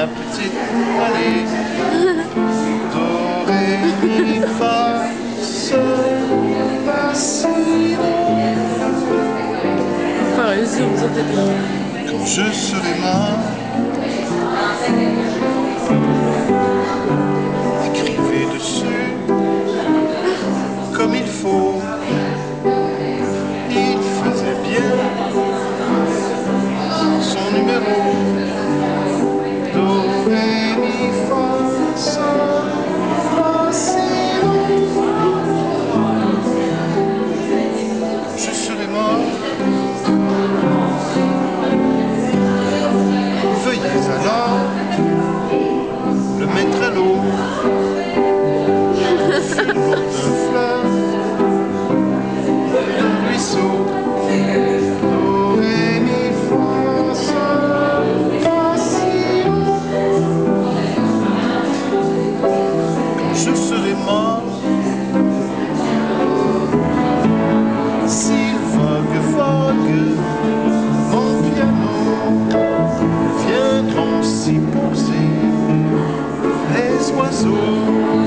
ma petite allée. Do, ré, mi, fa, sol, fa, si, do. Quand je serai mort, écrivez dessus comme il faut. Je serai mort. Veuillez alors. mort. Si vogue, vogue, mon piano, viendront s'y poser les oiseaux.